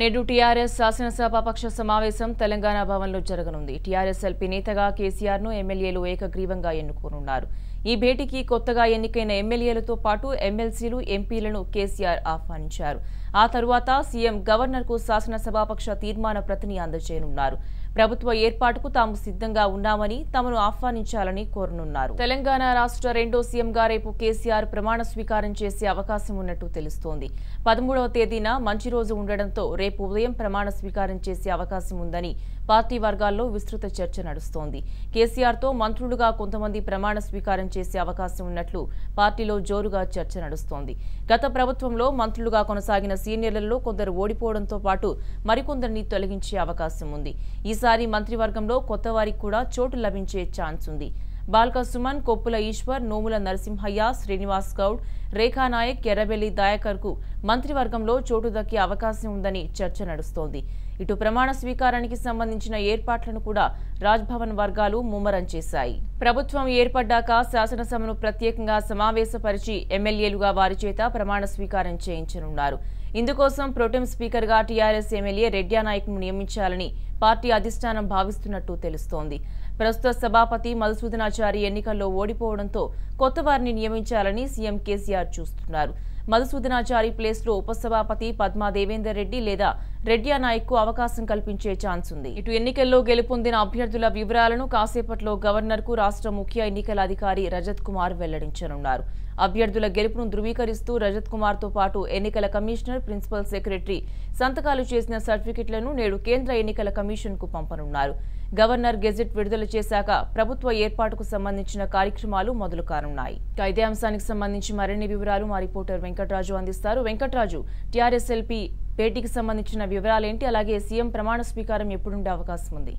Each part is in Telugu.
నేడు టీఆర్ఎస్ శాసనసభాపక్ష సమావేశం తెలంగాణ భవన్లో జరగనుంది. టీఆర్ఎస్ ఎల్పీ నేతగా కేసీఆర్ను ఎమ్మెల్యేలు ఏకగ్రీవంగా ఎన్నుకోనున్నారు. ఈ భేటీకి కొత్తగా ఎన్నికైన ఎమ్మెల్యేలతో పాటు ఎమ్మెల్సీలు ఎంపీలను కేసీఆర్ ఆహ్వానించారు. ఆ తరువాత సీఎం గవర్నర్కు శాసనసభాపక్ష తీర్మాన ప్రతిని అందజేయనున్నారు. ప్రభుత్వ ఏర్పాటుకు తాము సిద్ధంగా ఉన్నామని తమను ఆహ్వానించాలని కోరనున్నారు. తెలంగాణ రాష్ట్ర రెండో సీఎంగా రేపు కేసీఆర్ ప్రమాణ స్వీకారం చేసే అవకాశం ఉన్నట్టు తెలుస్తోంది. పదమూడవ తేదీన మంచి రోజు ఉండడంతో రేపు ఉదయం ప్రమాణ స్వీకారం చేసే అవకాశం ఉందని పార్టీ వర్గాల్లో విస్తృత చర్చ నడుస్తోంది. కేసీఆర్తో మంత్రులుగా కొంతమంది ప్రమాణ స్వీకారం చేసే అవకాశం ఉన్నట్లు పార్టీలో జోరుగా చర్చ నడుస్తోంది. గత ప్రభుత్వంలో మంత్రులుగా కొనసాగిన సీనియర్లలో కొందరు ఓడిపోవడంతో పాటు మరికొందరిని తొలగించే అవకాశం ఉంది. ఈసారి మంత్రివర్గంలో కొత్త వారికి కూడా చోటు లభించే ఛాన్స్ ఉంది. బాల్కా సుమన్ కొప్పుల ఈశ్వర్ నోముల నరసింహయ్య శ్రీనివాస్ గౌడ్ రేఖా నాయక్ ఎర్రబెల్లి దయాకర్కు మంత్రివర్గంలో చోటు దక్కే అవకాశం ఉందని చర్చ నడుస్తోంది. ఇటు ప్రమాణ స్వీకారానికి సంబంధించిన ఏర్పాట్లను కూడా రాజ్భవన్ వర్గాలు ముమ్మరం చేశాయి. ప్రభుత్వం ఏర్పడ్డాక శాసనసభను ప్రత్యేకంగా సమావేశపరిచి ఎమ్మెల్యేలుగా వారి చేత ప్రమాణ స్వీకారం చేయించనున్నారు. ఇందుకోసం ప్రోటెం స్పీకర్గా టీఆర్ఎస్ ఎమ్మెల్యే రెడ్యానాయక్ను నియమించాలని పార్టీ అధిష్టానం భావిస్తున్నట్టు తెలుస్తోంది. ప్రస్తుత సభాపతి మధుసూదనాచారి ఎన్నికల్లో ఓడిపోవడంతో కొత్త వారిని నియమించాలని సీఎం కేసీఆర్ చూస్తున్నారు. మధుసూదనాచారి ప్లేస్లో ఉపసభాపతి పద్మా దేవేందర్ రెడ్డి లేదా రెడ్డి నాయక్కు అవకాశం కల్పించే ఛాన్స్ ఉంది. ఇటు ఎన్నికల్లో గెలుపొందిన అభ్యర్థుల వివరాలను కాసేపట్లో గవర్నర్కు రాష్ట్ర ముఖ్య ఎన్నికల అధికారి రజత్ కుమార్ వెల్లడించనున్నారు. అభ్యర్థుల గెలుపును ధృవీకరిస్తూ రజత్ కుమార్తో పాటు ఎన్నికల కమిషనర్ ప్రిన్సిపల్ సెక్రటరీ సంతకాలు చేసిన సర్టిఫికెట్లను నేడు కేంద్ర ఎన్నికల కమిషన్ కు పంపనున్నారు. గవర్నర్ గెజెట్ విడుదల చేశాక ప్రభుత్వ ఏర్పాటుకు సంబంధించిన కార్యక్రమాలు మొదలు కానున్నాయి. ఇదే అంశానికి సంబంధించి మరిన్ని వివరాలు మా రిపోర్టర్ వెంకటరాజు అందిస్తారు. వెంకటరాజు టీఆర్ఎస్ ఎల్పీ భేటీకి సంబంధించిన వివరాలేంటి? అలాగే సీఎం ప్రమాణ స్వీకారం ఎప్పుడుండే అవకాశం ఉంది?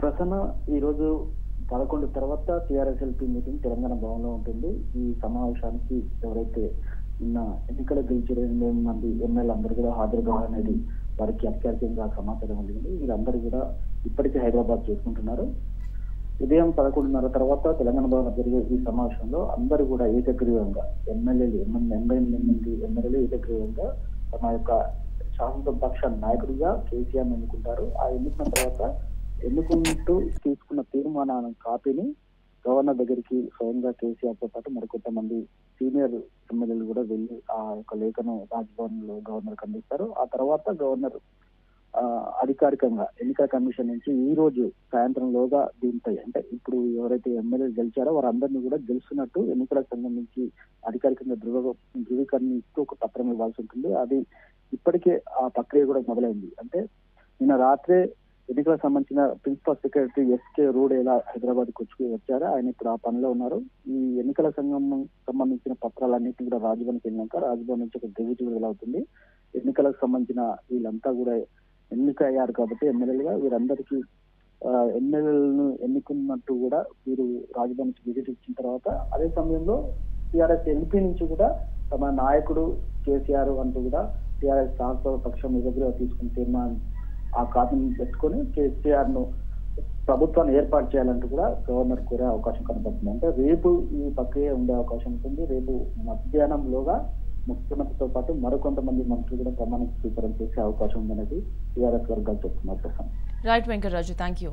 ప్రసన్న ఈరోజు పదకొండు తర్వాత టీఆర్ఎస్ఎల్పీ మీటింగ్ తెలంగాణ భవన్లో ఉంటుంది. ఈ సమావేశానికి ఎవరైతే నిన్న ఎన్నికల గెలిచిన ఎనిమిది మంది ఎమ్మెల్యే అందరూ కూడా హాజరు కావాలనేది వారికి అత్యధికంగా సమాచారం అందింది. వీరందరూ కూడా ఇప్పటికే హైదరాబాద్ చేసుకుంటున్నారు. ఉదయం పదకొండున్నర తర్వాత తెలంగాణ భవన్ జరిగే ఈ సమావేశంలో అందరూ కూడా ఏకగ్రీవంగా ఎమ్మెల్యేలు ఎనభై ఎనిమిది ఎమ్మెల్యేలు ఏకగ్రీవంగా తమ యొక్క శాసనసభ నాయకుడిగా కేసీఆర్ ఎన్నుకుంటారు. ఆ ఎన్నుకున్న తర్వాత ఎన్నుకుంటూ తీసుకున్న తీర్మానాల కాపీని గవర్నర్ దగ్గరికి స్వయంగా కేసీఆర్తో పాటు మరికొంతమంది సీనియర్ ఎమ్మెల్యేలు కూడా వెళ్ళి ఆ యొక్క లేఖను రాజ్భవన్లో గవర్నర్ అందిస్తారు ఆ తర్వాత గవర్నర్ అధికారికంగా ఎన్నికల కమిషన్ నుంచి ఈ రోజు సాయంత్రంలోగా దీనిపై అంటే ఇప్పుడు ఎవరైతే ఎమ్మెల్యేలు గెలిచారో వారందరినీ కూడా గెలుస్తున్నట్టు ఎన్నికల సంఘం నుంచి అధికారికంగా ధృవ ధృవీకరణ ఇస్తూ ఒక పత్రం ఇవ్వాల్సి ఉంటుంది. అది ఇప్పటికే ఆ ప్రక్రియ కూడా మొదలైంది. అంటే నిన్న రాత్రే ఎన్నికలకు సంబంధించిన ప్రిన్సిపల్ సెక్రటరీ ఎస్కే రూడేలా హైదరాబాద్కు వచ్చి వచ్చారు ఆయన ఇప్పుడు ఆ పనిలో ఉన్నారు. ఈ ఎన్నికల సంఘం సంబంధించిన పత్రాలన్నింటినీ కూడా రాజ్భవన్కి వెళ్ళినాక రాజ్భవన్ నుంచి ఒక గెజిట్ విడుదల అవుతుంది. ఎన్నికలకు సంబంధించిన వీళ్ళంతా కూడా ఎన్నిక అయ్యారు కాబట్టి ఎమ్మెల్యేలుగా వీరందరికీ ఎమ్మెల్యేలను ఎన్నుకున్నట్టు కూడా వీరు రాజధాని నుంచి విజిట్ ఇచ్చిన తర్వాత అదే సమయంలో టిఆర్ఎస్ ఎంపీ నుంచి కూడా తమ నాయకుడు కేసీఆర్ అంటూ కూడా టిఆర్ఎస్ ట్రాన్స్ఫర్ పక్షం ఎదురుగా తీసుకుని తీర్మానం ఆ కాపీని పెట్టుకొని కేసీఆర్ను ప్రభుత్వాన్ని ఏర్పాటు చేయాలంటూ కూడా గవర్నర్ కోరే అవకాశం కనబడుతుంది. అంటే రేపు ఈ ప్రక్రియ ఉండే అవకాశం ఉంటుంది. రేపు మధ్యాహ్నంలోగా ముఖ్యమంత్రితో పాటు మరికొంతమంది మంత్రులు కూడా ప్రమాణ స్వీకారం చేసే అవకాశం ఉందనేది టీఆర్ఎస్ వర్గాలు చెప్తున్నారు రైట్ వెంకటరాజు. Thank you